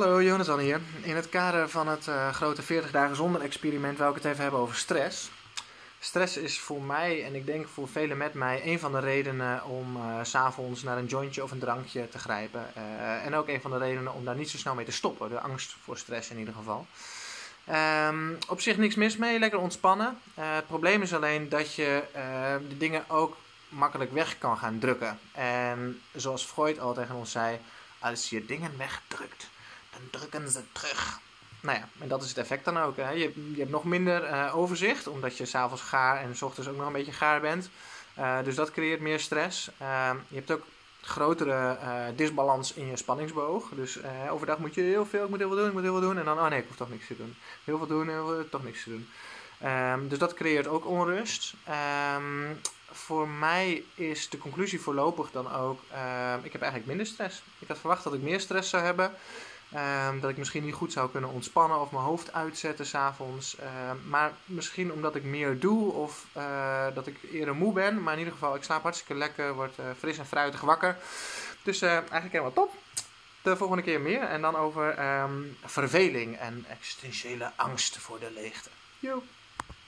Hallo, Jonathan hier. In het kader van het uh, grote 40 dagen zonder experiment wil ik het even hebben over stress. Stress is voor mij en ik denk voor velen met mij een van de redenen om uh, s'avonds naar een jointje of een drankje te grijpen. Uh, en ook een van de redenen om daar niet zo snel mee te stoppen. De angst voor stress in ieder geval. Um, op zich niks mis mee, lekker ontspannen. het probleem is alleen dat je de dingen ook makkelijk weg kan gaan drukken. En zoals Freud al tegen ons zei, als je dingen wegdrukt, dan drukken ze terug. Nou ja, en dat is het effect dan ook. Hè. Je, je hebt nog minder uh, overzicht, omdat je s'avonds gaar en s ochtends ook nog een beetje gaar bent. Uh, dus dat creëert meer stress. Uh, je hebt ook grotere uh, disbalans in je spanningsboog. Dus overdag moet je heel veel, ik moet heel veel doen, ik moet heel veel doen. En dan, oh nee, ik hoef toch niks te doen. Heel veel doen, heel veel, toch niks te doen. Um, dus dat creëert ook onrust. Um, voor mij is de conclusie voorlopig dan ook, ik heb eigenlijk minder stress. Ik had verwacht dat ik meer stress zou hebben. Um, dat ik misschien niet goed zou kunnen ontspannen of mijn hoofd uitzetten s'avonds. Uh, maar misschien omdat ik meer doe of uh, dat ik eerder moe ben. Maar in ieder geval, ik slaap hartstikke lekker, word uh, fris en fruitig wakker. Dus eigenlijk helemaal top. De volgende keer meer. En dan over um, verveling en existentiële angst voor de leegte. Joep.